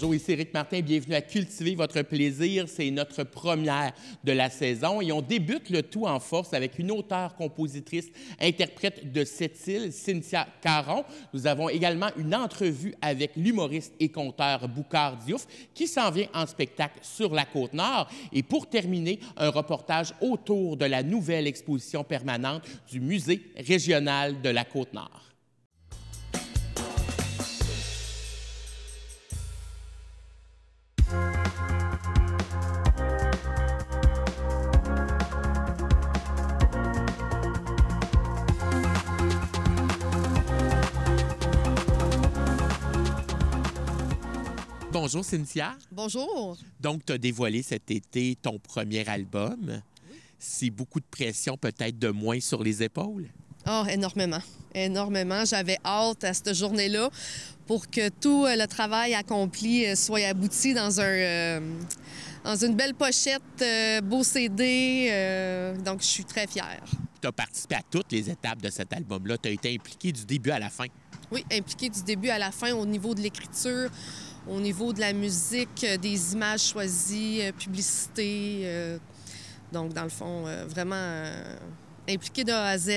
Bonjour, ici Eric Martin. Bienvenue à Cultiver votre plaisir. C'est notre première de la saison et on débute le tout en force avec une auteure, compositrice, interprète de cette île, Cynthia Caron. Nous avons également une entrevue avec l'humoriste et conteur Boucard Diouf qui s'en vient en spectacle sur la côte nord. Et pour terminer, un reportage autour de la nouvelle exposition permanente du Musée régional de la côte Bonjour Cynthia. Bonjour. Donc, tu as dévoilé cet été ton premier album. C'est beaucoup de pression, peut-être de moins sur les épaules? Oh, énormément. Énormément. J'avais hâte à cette journée-là pour que tout euh, le travail accompli euh, soit abouti dans un. euh, dans une belle pochette, euh, beau CD. euh, donc, je suis très fière. Tu as participé à toutes les étapes de cet album-là. Tu as été impliqué du début à la fin. Oui, impliquée du début à la fin au niveau de l'écriture, au niveau de la musique, euh, des images choisies, euh, publicité. euh, donc, dans le fond, vraiment impliquée de A à Z.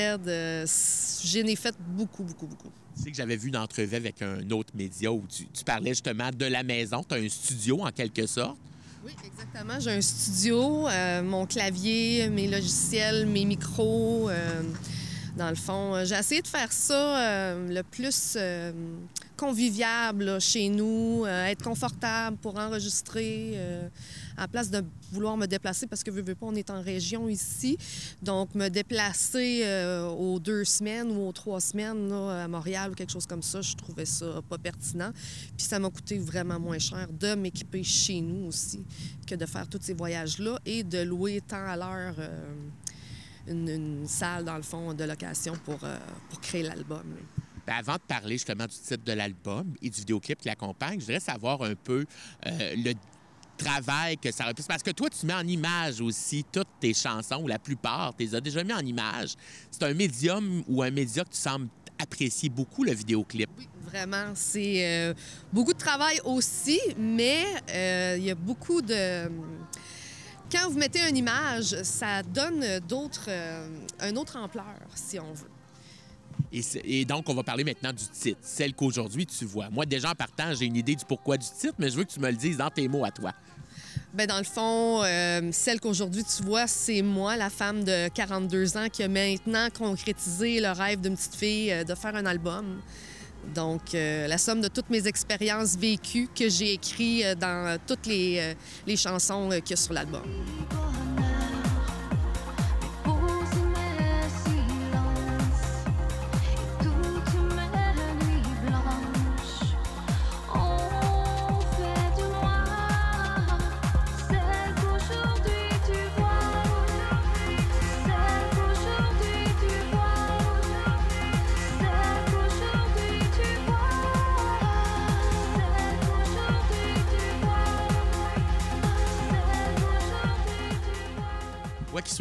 J'en ai fait beaucoup, beaucoup, beaucoup. Tu sais que j'avais vu une entrevue avec un autre média où tu, tu parlais justement de la maison. Tu as un studio en quelque sorte. Oui, exactement. J'ai un studio, euh, mon clavier, mes logiciels, mes micros. euh, dans le fond, Euh, j'ai essayé de faire ça euh, le plus euh, conviviable chez nous, être confortable pour enregistrer, à place de vouloir me déplacer parce que, veux, veux pas, on est en région ici. Donc, me déplacer aux deux semaines ou aux trois semaines à Montréal ou quelque chose comme ça, je trouvais ça pas pertinent. Puis ça m'a coûté vraiment moins cher de m'équiper chez nous aussi que de faire tous ces voyages-là et de louer tant à l'heure une, une salle, dans le fond, de location pour, euh, pour créer l'album. Ben, avant de parler justement du titre de l'album et du vidéoclip qui l'accompagne, je voudrais savoir un peu euh, le travail que ça représente. Parce que toi, tu mets en image aussi toutes tes chansons, ou la plupart, tu les as déjà mis en image. C'est un médium ou un média que tu sembles apprécier beaucoup, le vidéoclip. Oui, vraiment. C'est euh, beaucoup de travail aussi, mais il y a beaucoup de... Quand vous mettez une image, ça donne d'autres, euh, une autre ampleur, si on veut. Et, donc, on va parler maintenant du titre, celle qu'aujourd'hui tu vois. Moi, déjà en partant, j'ai une idée du pourquoi du titre, mais je veux que tu me le dises dans tes mots à toi. Ben dans le fond, euh, celle qu'aujourd'hui tu vois, c'est moi, la femme de 42 ans qui a maintenant concrétisé le rêve d'une petite fille euh, de faire un album. Donc, euh, la somme de toutes mes expériences vécues que j'ai écrites euh, dans euh, toutes les, les chansons qu'il y a sur l'album.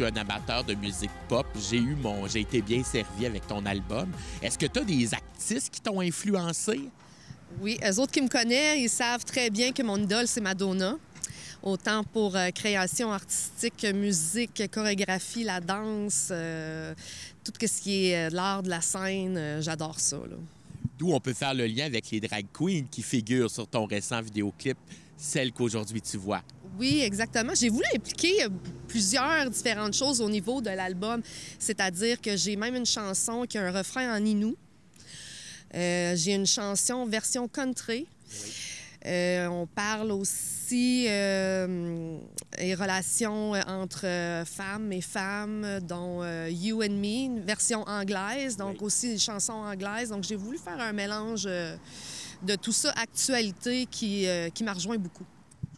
Un amateur de musique pop, j'ai eu mon j'ai été bien servi avec ton album. Est-ce que tu as des artistes qui t'ont influencé? Oui, eux autres qui me connaissent, ils savent très bien que mon idole, c'est Madonna. Autant pour euh, création artistique, musique, chorégraphie, la danse, euh, tout ce qui est euh, l'art de la scène, j'adore ça. D'où on peut faire le lien avec les drag queens qui figurent sur ton récent vidéoclip, celle qu'aujourd'hui tu vois. Oui, exactement. J'ai voulu impliquer euh, plusieurs différentes choses au niveau de l'album. C'est-à-dire que j'ai même une chanson qui a un refrain en inou. Euh, j'ai une chanson version country. Euh, on parle aussi euh, des relations entre femmes et femmes, dont You and Me, une version anglaise, donc Oui. aussi des chansons anglaises. Donc j'ai voulu faire un mélange de tout ça, actualité, qui, qui m'a rejoint beaucoup.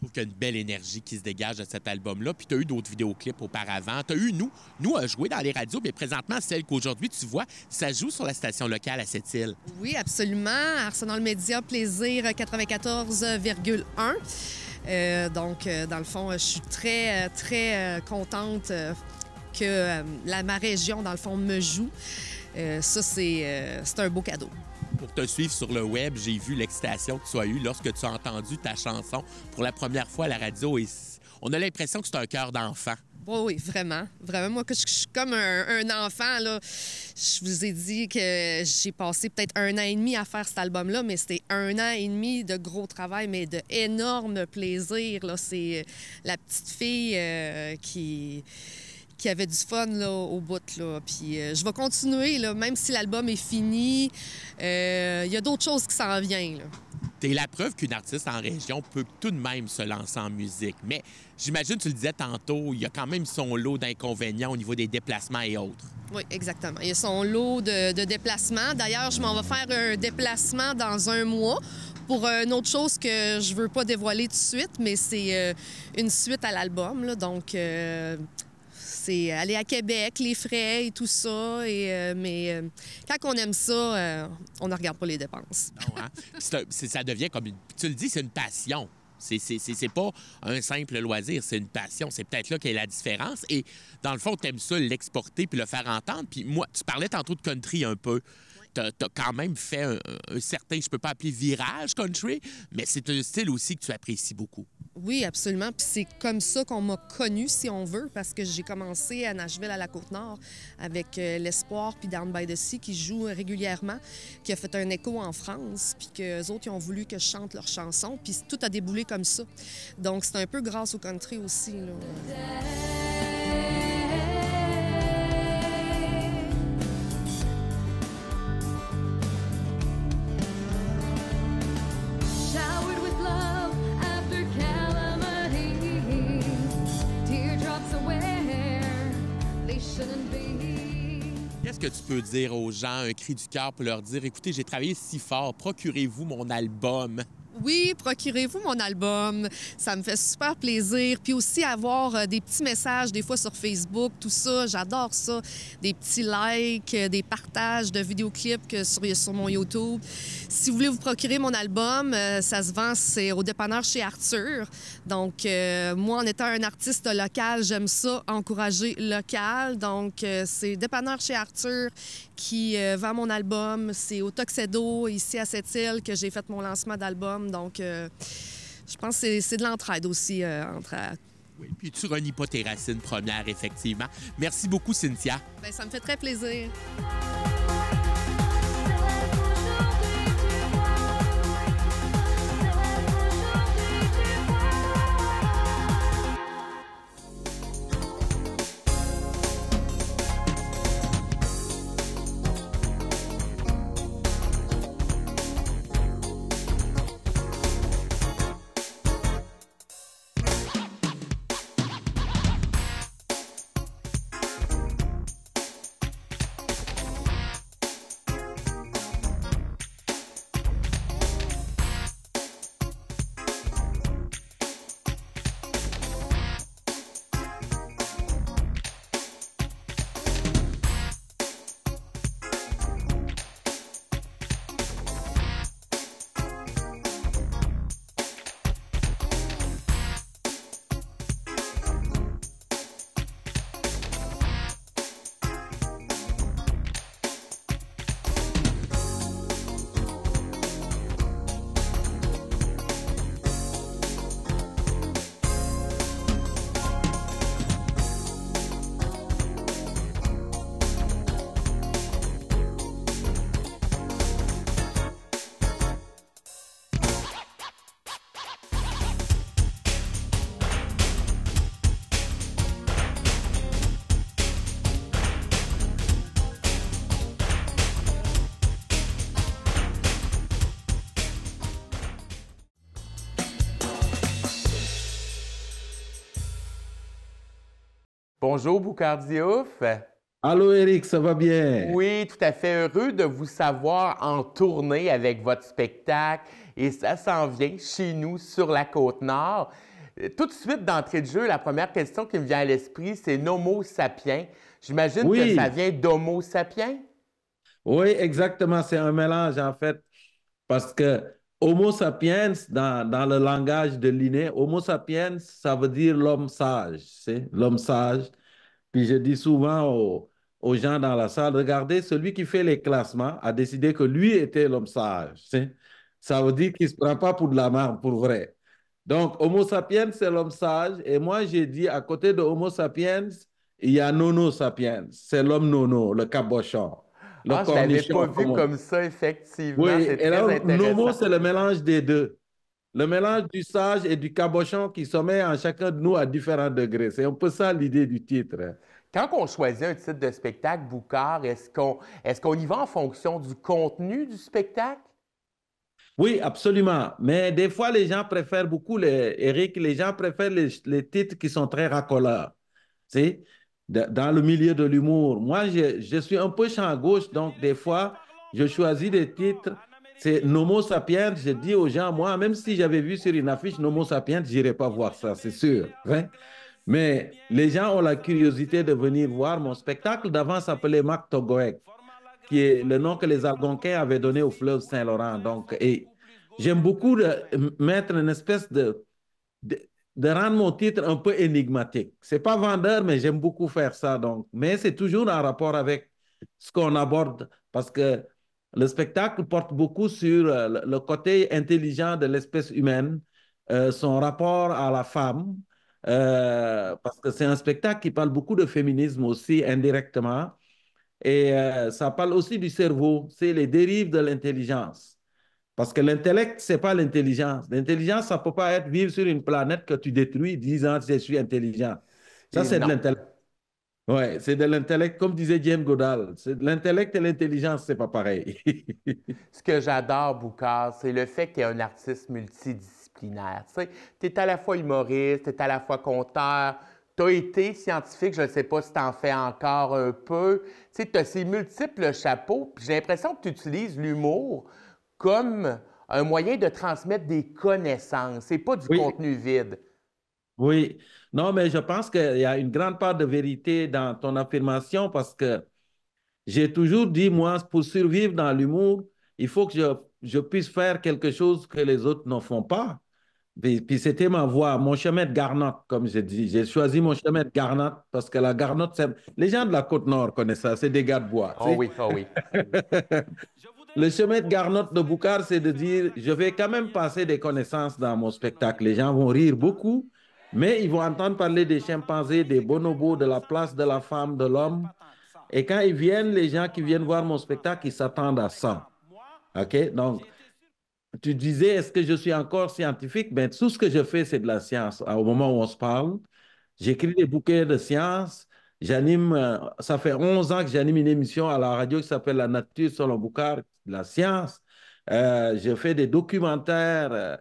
Trouve qu'il y a une belle énergie qui se dégage de cet album-là. Puis tu as eu d'autres vidéoclips auparavant. Tu as eu nous, nous à jouer dans les radios, mais présentement, celle qu'aujourd'hui tu vois, ça joue sur la station locale à cette île. Oui, absolument. Arsenal Média Plaisir 94,1. Euh, donc, euh, dans le fond, je suis très, euh, très euh, contente euh, que euh, la, ma région, dans le fond, me joue. Euh, ça, euh, c'est un beau cadeau. Pour te suivre sur le web, j'ai vu l'excitation que tu as eue lorsque tu as entendu ta chanson pour la première fois à la radio on a l'impression que c'est un cœur d'enfant. Oui, oui, vraiment. Vraiment, moi, je, suis comme un, enfant, là. Je vous ai dit que j'ai passé peut-être un an et demi à faire cet album-là, mais c'était un an et demi de gros travail, mais de énorme plaisir. C'est la petite fille euh, qui qui avait du fun là, au bout. Là. Puis euh, je vais continuer, là, même si l'album est fini. euh, Il y a d'autres choses qui s'en viennent. T'es la preuve qu'une artiste en région peut tout de même se lancer en musique. Mais j'imagine, tu le disais tantôt, il y a quand même son lot d'inconvénients au niveau des déplacements et autres. Oui, exactement. Il y a son lot de, de déplacements. D'ailleurs, je m'en vais faire un déplacement dans un mois pour une autre chose que je veux pas dévoiler tout de suite, mais c'est euh, une suite à l'album. Donc, euh, c'est aller à Québec, les frais et tout ça. Euh, mais euh, quand on aime ça, euh, on ne regarde pas les dépenses. Hein? Ça devient comme. Tu le dis, c'est une passion. C'est pas un simple loisir, c'est une passion. C'est peut-être là qu'est la différence. Et dans le fond, tu aimes ça l'exporter puis le faire entendre. Puis moi, tu parlais tantôt de country un peu. Tu as, quand même fait un, un certain, je peux pas appeler virage country, mais c'est un style aussi que tu apprécies beaucoup. Oui, absolument. Puis c'est comme ça qu'on m'a connue, si on veut, parce que j'ai commencé à Nashville, à la Côte-Nord, avec euh, l'Espoir puis Down by the Sea, qui jouent régulièrement, qui a fait un écho en France, puis que autres, ont voulu que je chante leurs chansons, puis tout a déboulé comme ça. Donc c'est un peu grâce au country aussi. Que tu peux dire aux gens, un cri du cœur pour leur dire, écoutez, j'ai travaillé si fort, procurez-vous mon album. Oui, procurez-vous mon album. Ça me fait super plaisir. Puis aussi avoir euh, des petits messages, des fois sur Facebook, tout ça. J'adore ça. Des petits likes, euh, des partages de vidéoclips que sur, mon YouTube. Si vous voulez vous procurer mon album, euh, ça se vend, c'est au dépanneur chez Arthur. Donc, moi, en étant un artiste local, j'aime ça, encourager local. Donc, c'est dépanneur chez Arthur qui vend mon album. C'est au Tuxedo, ici à Sept-Îles, que j'ai fait mon lancement d'album. Donc, euh, je pense que c'est- de l'entraide aussi euh, entre. Oui, puis tu renies pas tes racines premières, effectivement. Merci beaucoup, Cynthia. Ben, ça me fait très plaisir. Bonjour, Boucardiouf. Allô Eric, ça va bien? Oui, tout à fait heureux de vous savoir en tournée avec votre spectacle. Et ça s'en vient chez nous sur la côte nord. Euh, Tout de suite, d'entrée de jeu, la première question qui me vient à l'esprit, c'est Nomo sapiens. J'imagine que ça vient d'Homo sapiens. Oui, exactement, c'est un mélange en fait, parce que Homo sapiens, dans, dans le langage de Linné, Homo sapiens, ça veut dire l'homme sage, c'est l'homme sage. Puis je dis souvent aux, aux gens dans la salle, regardez, celui qui fait les classements a décidé que lui était l'homme sage. Ça veut dire qu'il ne se prend pas pour de la marde, pour vrai. Donc, Homo sapiens, c'est l'homme sage. Et moi, j'ai dit, à côté de Homo sapiens, il y a Nono sapiens. C'est l'homme nono, le cabochon. Le Ah, je ne l'avais pas vu comme ça, effectivement. Oui, C'est et très là, Nomo, c'est le mélange des deux. Le mélange du sage et du cabochon qui se met en chacun de nous à différents degrés. C'est un peu ça l'idée du titre. hein. Quand on choisit un titre de spectacle, Boucard, est-ce qu'on est y va en fonction du contenu du spectacle? Oui, absolument. Mais des fois, les gens préfèrent beaucoup, les, Eric, les gens préfèrent les, les titres qui sont très racoleurs. Tu dans le milieu de l'humour. Moi, je, je suis un peu champ gauche, donc des fois, je choisis des titres. C'est Nomo Sapiens. Je dis aux gens, moi, même si j'avais vu sur une affiche Nomo Sapiens, je n'irais pas voir ça, c'est sûr. hein. Mais les gens ont la curiosité de venir voir mon spectacle. D'avant, s'appelait Mac Togoek qui est le nom que les Algonquins avaient donné au fleuve Saint-Laurent. Donc, et j'aime beaucoup de mettre une espèce de, de, rendre mon titre un peu énigmatique. C'est pas vendeur, mais j'aime beaucoup faire ça. Donc, mais c'est toujours en rapport avec ce qu'on aborde parce que le spectacle porte beaucoup sur euh, le, côté intelligent de l'espèce humaine, euh, son rapport à la femme, euh, parce que c'est un spectacle qui parle beaucoup de féminisme aussi indirectement. Et euh, ça parle aussi du cerveau, c'est les dérives de l'intelligence. Parce que l'intellect, ce n'est pas l'intelligence. L'intelligence, ça ne peut pas être vivre sur une planète que tu détruis disant je suis intelligent. Ça, c'est de l'intellect. Oui, c'est de l'intellect, comme disait James de l'intellect et l'intelligence, c'est pas pareil. Ce que j'adore, Boucard, c'est le fait que tu es un artiste multidisciplinaire. Tu es à la fois humoriste, tu es à la fois conteur, tu as été scientifique, je ne sais pas si tu en fais encore un peu. Tu as ces multiples chapeaux, puis j'ai l'impression que tu utilises l'humour comme un moyen de transmettre des connaissances. C'est pas du Oui. contenu vide. Oui, non, mais je pense qu'il y a une grande part de vérité dans ton affirmation parce que j'ai toujours dit, moi, pour survivre dans l'humour, il faut que je, je puisse faire quelque chose que les autres ne font pas. Puis, puis c'était ma voie, mon chemin de garnotte, comme je dis. J'ai choisi mon chemin de garnotte parce que la garnotte, les gens de la Côte-Nord connaissent ça, c'est des gars de bois. tu Oh sais. oui, oh oui. Le chemin de garnotte de Boucard, c'est de dire, je vais quand même passer des connaissances dans mon spectacle. Les gens vont rire beaucoup, mais ils vont entendre parler des chimpanzés, des bonobos, de la place de la femme, de l'homme. Et quand ils viennent, les gens qui viennent voir mon spectacle, ils s'attendent à ça. OK? Donc, tu disais, est-ce que je suis encore scientifique? Ben, tout ce que je fais, c'est de la science. Au moment où on se parle, j'écris des bouquets de science. J'anime, euh, ça fait 11 ans que j'anime une émission à la radio qui s'appelle La nature selon Boucard, de la science. Euh, je fais des documentaires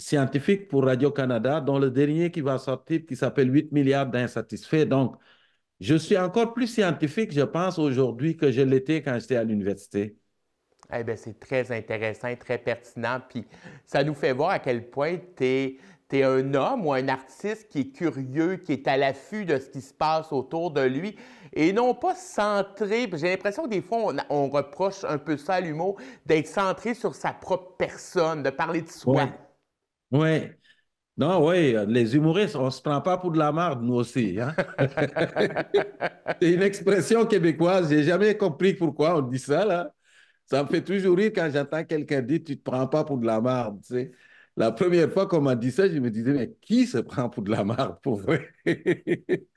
scientifiques pour Radio-Canada, dont le dernier qui va sortir, qui s'appelle 8 milliards d'insatisfaits. Donc, je suis encore plus scientifique, je pense, aujourd'hui que je l'étais quand j'étais à l'université. Eh bien, c'est très intéressant très pertinent. Puis ça nous fait voir à quel point tu es, un homme ou un artiste qui est curieux, qui est à l'affût de ce qui se passe autour de lui et non pas centré. J'ai l'impression que des fois, on, on reproche un peu ça à l'humour, d'être centré sur sa propre personne, de parler de soi. Oui. Non, oui, les humoristes, on ne se prend pas pour de la marde, nous aussi. hein. C'est une expression québécoise. J'ai jamais compris pourquoi on dit ça, là. Ça me fait toujours rire quand j'entends quelqu'un dire tu ne te prends pas pour de la marde. tu sais. La première fois qu'on m'a dit ça, je me disais, mais qui se prend pour de la marde pour vrai?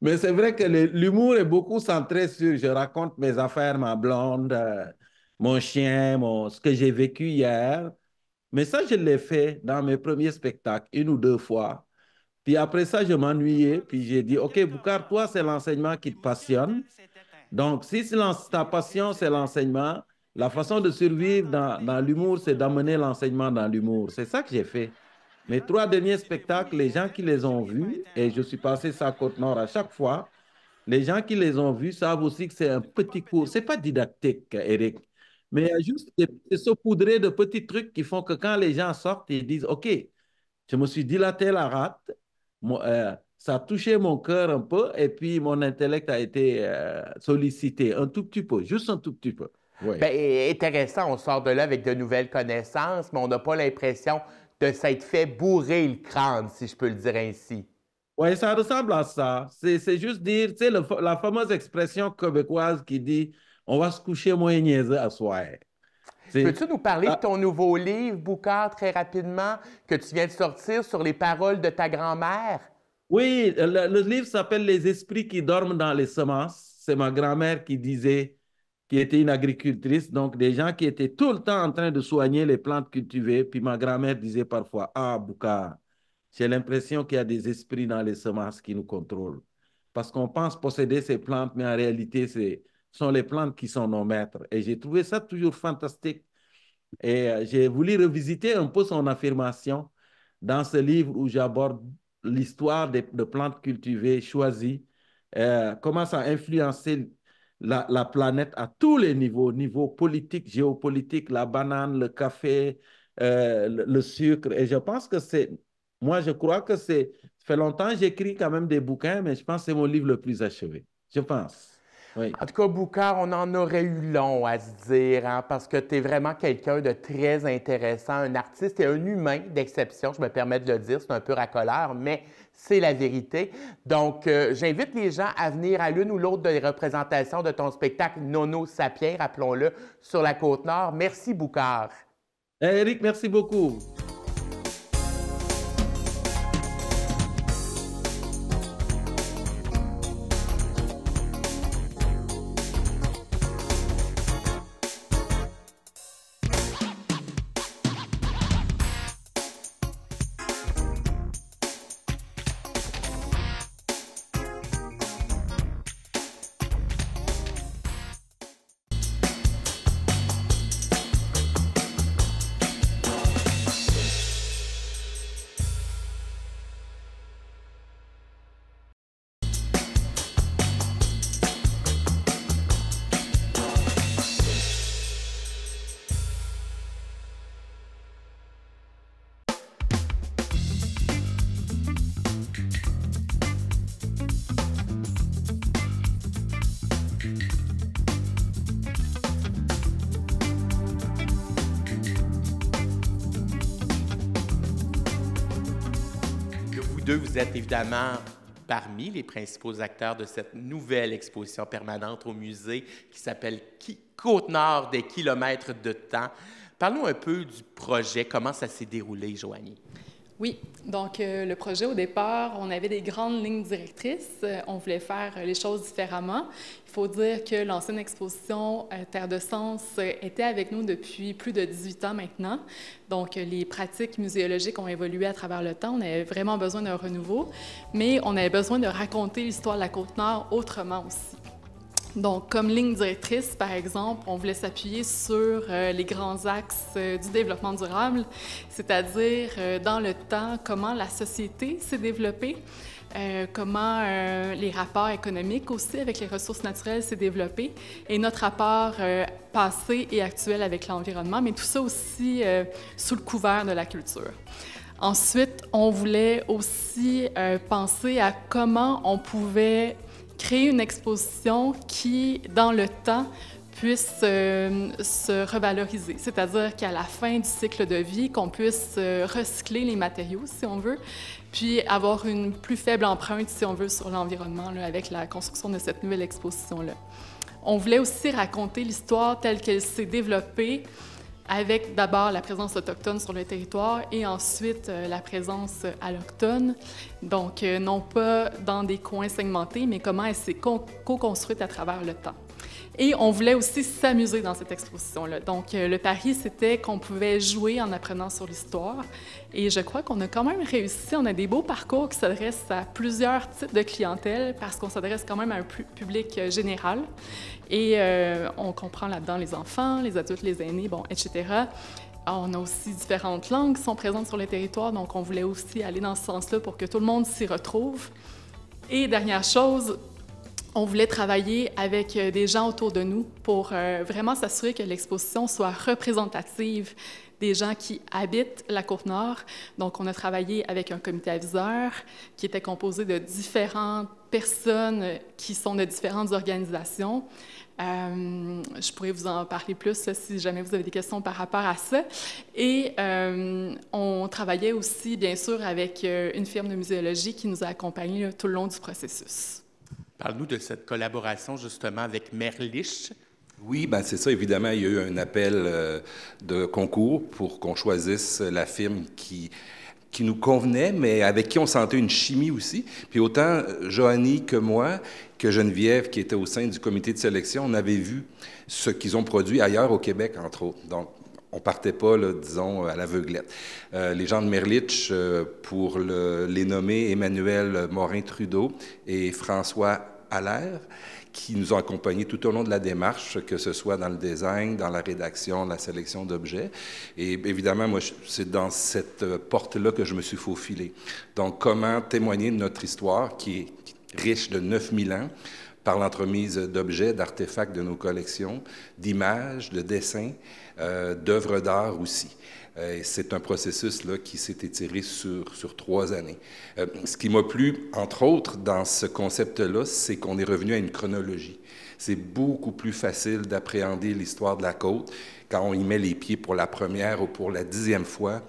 Mais c'est vrai que l'humour est beaucoup centré sur je raconte mes affaires, ma blonde, euh, mon chien, mon, ce que j'ai vécu hier. Mais ça, je l'ai fait dans mes premiers spectacles, une ou deux fois. Puis après ça, je m'ennuyais. Puis j'ai dit, OK, Boucard, toi, c'est l'enseignement qui te passionne. Donc, si ta passion, c'est l'enseignement, la façon de survivre dans, dans l'humour, c'est d'amener l'enseignement dans l'humour. C'est ça que j'ai fait. Mes trois derniers spectacles, les gens qui les ont vus, et je suis passé ça à Côte-Nord à chaque fois, les gens qui les ont vus savent aussi que c'est un petit cours. C'est pas didactique, Eric, mais il y a juste des, c'est saupoudré de petits trucs qui font que quand les gens sortent, ils disent, OK, je me suis dilaté la rate, euh, ça a touché mon cœur un peu, et puis mon intellect a été euh, sollicité un tout petit peu, juste un tout petit peu. Oui. Bien, intéressant, on sort de là avec de nouvelles connaissances, mais on n'a pas l'impression de s'être fait bourrer le crâne, si je peux le dire ainsi. Oui, ça ressemble à ça. C'est c'est juste dire, tu sais, la fameuse expression québécoise qui dit on va se coucher moins niaiseux à soir. Peux-tu nous parler Ah. de ton nouveau livre, Boucard, très rapidement, que tu viens de sortir sur les paroles de ta grand-mère? Oui, le, le livre s'appelle Les esprits qui dorment dans les semences. C'est ma grand-mère qui disait, qui était une agricultrice, donc des gens qui étaient tout le temps en train de soigner les plantes cultivées. Puis ma grand-mère disait parfois, Ah, Bouka, j'ai l'impression qu'il y a des esprits dans les semences qui nous contrôlent. Parce qu'on pense posséder ces plantes, mais en réalité, c'est- ce sont les plantes qui sont nos maîtres. Et j'ai trouvé ça toujours fantastique. Et euh, j'ai voulu revisiter un peu son affirmation dans ce livre où j'aborde l'histoire de plantes cultivées choisies, euh, comment ça a influencé la, la planète à tous les niveaux, niveau politique, géopolitique, la banane, le café, euh, le, le sucre. Et je pense que c'est, moi je crois que c'est, ça fait longtemps j'écris quand même des bouquins, mais je pense que c'est mon livre le plus achevé. Je pense. Oui. En tout cas, Boucard, on en aurait eu long à se dire, hein, parce que tu es vraiment quelqu'un de très intéressant, un artiste et un humain d'exception, je me permets de le dire, c'est un peu racoleur, mais c'est la vérité. Donc, euh, j'invite les gens à venir à l'une ou l'autre des représentations de ton spectacle Nono Sapien, rappelons-le, sur la Côte-Nord. Merci, Boucard. Eric, merci beaucoup. Vous êtes évidemment parmi les principaux acteurs de cette nouvelle exposition permanente au musée qui s'appelle Côte-Nord des kilomètres de temps. Parlons un peu du projet, comment ça s'est déroulé, Joanie? Oui, donc euh, le projet au départ, on avait des grandes lignes directrices. Euh, on voulait faire euh, les choses différemment. Il faut dire que l'ancienne exposition Terre de Sens était avec nous depuis plus de 18 ans maintenant. Donc les pratiques muséologiques ont évolué à travers le temps. On avait vraiment besoin d'un renouveau, mais on avait besoin de raconter l'histoire de la Côte-Nord autrement aussi. Donc, comme ligne directrice, par exemple, on voulait s'appuyer sur euh, les grands axes euh, du développement durable, c'est-à-dire euh, dans le temps, comment la société s'est développée, comment les rapports économiques aussi avec les ressources naturelles s'est développé et notre rapport passé et actuel avec l'environnement, mais tout ça aussi sous le couvert de la culture. Ensuite, on voulait aussi penser à comment on pouvait créer une exposition qui, dans le temps, puisse euh, se revaloriser, c'est-à-dire qu'à la fin du cycle de vie, qu'on puisse euh, recycler les matériaux, si on veut, puis avoir une plus faible empreinte, si on veut, sur l'environnement avec la construction de cette nouvelle exposition-là. On voulait aussi raconter l'histoire telle qu'elle s'est développée avec d'abord la présence autochtone sur le territoire et ensuite euh, la présence allochtone. Donc, euh, non pas dans des coins segmentés, mais comment elle s'est co- co-construite à travers le temps. Et on voulait aussi s'amuser dans cette exposition-là. Donc, euh, le pari, c'était qu'on pouvait jouer en apprenant sur l'histoire. Et je crois qu'on a quand même réussi. On a des beaux parcours qui s'adressent à plusieurs types de clientèle parce qu'on s'adresse quand même à un pu- public euh, général. Et euh, on comprend là-dedans les enfants, les adultes, les aînés, bon, etc. On a aussi différentes langues qui sont présentes sur le territoire, donc on voulait aussi aller dans ce sens-là pour que tout le monde s'y retrouve. Et dernière chose, on voulait travailler avec euh, des gens autour de nous pour euh, vraiment s'assurer que l'exposition soit représentative des gens qui habitent la Côte-Nord. Donc, on a travaillé avec un comité aviseur qui était composé de différentes personnes qui sont de différentes organisations. Euh, je pourrais vous en parler plus si jamais vous avez des questions par rapport à ça. Et on travaillait aussi, bien sûr, avec une firme de muséologie qui nous a accompagnés tout le long du processus. Parle-nous de cette collaboration justement avec Merlich. Oui, ben c'est ça. Évidemment, il y a eu un appel euh, de concours pour qu'on choisisse la firme qui, qui nous convenait, mais avec qui on sentait une chimie aussi. Puis autant Joanny que moi, que Geneviève, qui était au sein du comité de sélection, on avait vu ce qu'ils ont produit ailleurs au Québec, entre autres. Donc, on partait pas, là, disons, à l'aveuglette. Euh, les gens de Merlich, euh, pour le- les nommer Emmanuel Morin-Trudeau et François Allaire, qui nous ont accompagnés tout au long de la démarche, que ce soit dans le design, dans la rédaction, la sélection d'objets. Et évidemment, moi, c'est dans cette porte-là que je me suis faufilé. Donc, comment témoigner de notre histoire qui est riche de 9000 ans par l'entremise d'objets, d'artefacts de nos collections, d'images, de dessins, euh, d'œuvres d'art aussi. Euh, C'est un processus là, qui s'est étiré sur, sur trois années. Euh, ce qui m'a plu, entre autres, dans ce concept-là, c'est qu'on est revenu à une chronologie. C'est beaucoup plus facile d'appréhender l'histoire de la côte quand on y met les pieds pour la première ou pour la dixième fois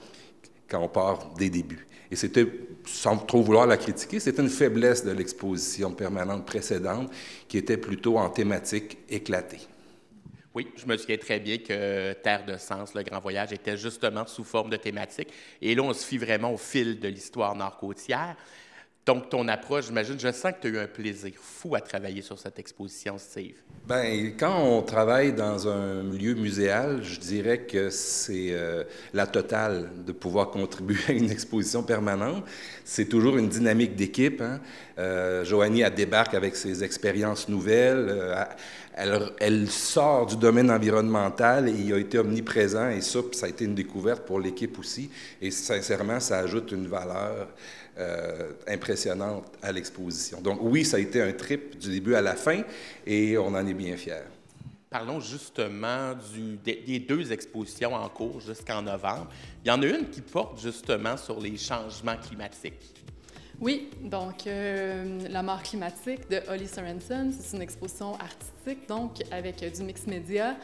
quand on part des débuts. Et c'était, sans trop vouloir la critiquer, c'était une faiblesse de l'exposition permanente précédente qui était plutôt en thématique éclatée. Oui, je me souviens très bien que Terre de Sens, le grand voyage, était justement sous forme de thématique. Et là, on se fie vraiment au fil de l'histoire nord-côtière. Donc, ton approche, j'imagine, je sens que tu as eu un plaisir fou à travailler sur cette exposition, Steve. Ben, quand on travaille dans un milieu muséal, je dirais que c'est euh, la totale de pouvoir contribuer à une exposition permanente. C'est toujours une dynamique d'équipe. Hein? Euh, Joanie, débarque avec ses expériences nouvelles. euh, elle, elle sort du domaine environnemental et il a été omniprésent. Et ça, ça a été une découverte pour l'équipe aussi. Et sincèrement, ça ajoute une valeur euh, impressionnante à l'exposition. Donc oui, ça a été un trip du début à la fin et on en est bien fiers. Parlons justement des deux expositions en cours jusqu'en novembre. Il y en a une qui porte justement sur les changements climatiques. Oui, donc euh, La mort climatique de Holly Sorensen, c'est une exposition artistique, donc avec euh, du mix média.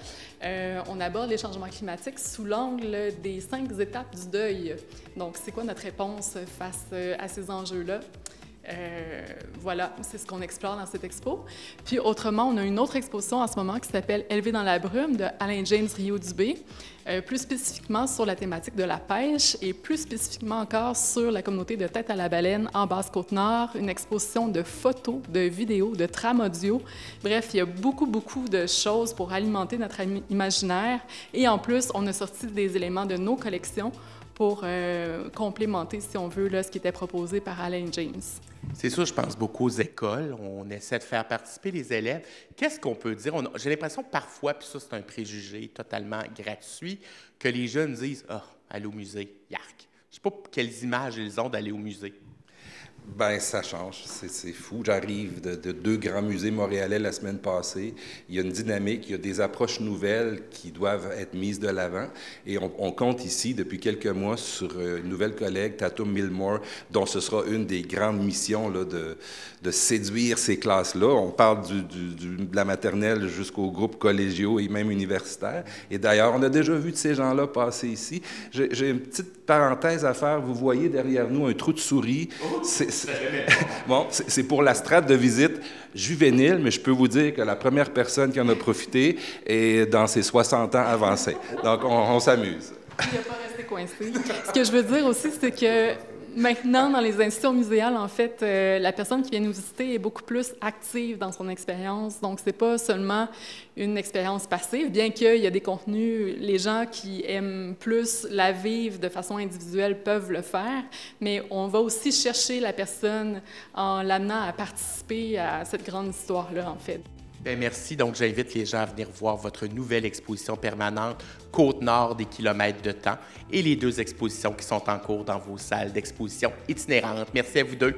Euh, on aborde les changements climatiques sous l'angle des cinq étapes du deuil. Donc, c'est quoi notre réponse face à ces enjeux-là? Voilà, c'est ce qu'on explore dans cette expo. Puis autrement, on a une autre exposition en ce moment qui s'appelle Élevé dans la brume de Alain James Rio Dubé, euh, plus spécifiquement sur la thématique de la pêche et plus spécifiquement encore sur la communauté de Tête à la baleine en Basse-Côte-Nord, une exposition de photos, de vidéos, de trames audio. Bref, il y a beaucoup, beaucoup de choses pour alimenter notre imaginaire. Et en plus, on a sorti des éléments de nos collections pour euh, complémenter, si on veut, là, ce qui était proposé par Alain James. C'est sûr, je pense beaucoup aux écoles. On essaie de faire participer les élèves. Qu'est-ce qu'on peut dire? J'ai l'impression parfois, puis ça, c'est un préjugé totalement gratuit, que les jeunes disent Ah, aller au musée, yark. Je sais pas quelles images ils ont d'aller au musée. Ben, ça change. C'est fou. J'arrive de, de deux grands musées montréalais la semaine passée. Il y a une dynamique, il y a des approches nouvelles qui doivent être mises de l'avant. Et on, on compte ici, depuis quelques mois, sur euh, une nouvelle collègue, Tatum Milmore, dont ce sera une des grandes missions là, de, de séduire ces classes-là. On parle du, du- du- de la maternelle jusqu'aux groupes collégiaux et même universitaires. Et d'ailleurs, on a déjà vu de ces gens-là passer ici. J'ai une petite parenthèse à faire. Vous voyez derrière nous un trou de souris. C'est- bon, c'est pour la strate de visite juvénile, mais je peux vous dire que la première personne qui en a profité est dans ses 60 ans avancés. Donc, on, on s'amuse. Il n'a pas resté coincé. Ce que je veux dire aussi, c'est que maintenant, dans les institutions muséales, en fait, euh, la personne qui vient nous visiter est beaucoup plus active dans son expérience. Donc, c'est pas seulement une expérience passive, bien qu'il y a des contenus, les gens qui aiment plus la vivre de façon individuelle peuvent le faire, mais on va aussi chercher la personne en l'amenant à participer à cette grande histoire-là, en fait. Bien, merci. Donc, j'invite les gens à venir voir votre nouvelle exposition permanente Côte-Nord des kilomètres de temps et les deux expositions qui sont en cours dans vos salles d'exposition itinérantes. Merci à vous deux.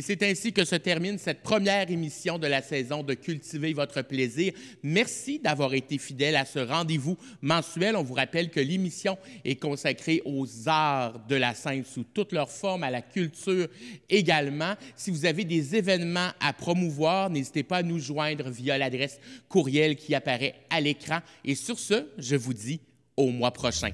Et c'est ainsi que se termine cette première émission de la saison de Cultiver votre plaisir. Merci d'avoir été fidèle à ce rendez-vous mensuel. On vous rappelle que l'émission est consacrée aux arts de la scène sous toutes leurs formes, à la culture également. Si vous avez des événements à promouvoir, n'hésitez pas à nous joindre via l'adresse courriel qui apparaît à l'écran. Et sur ce, je vous dis au mois prochain.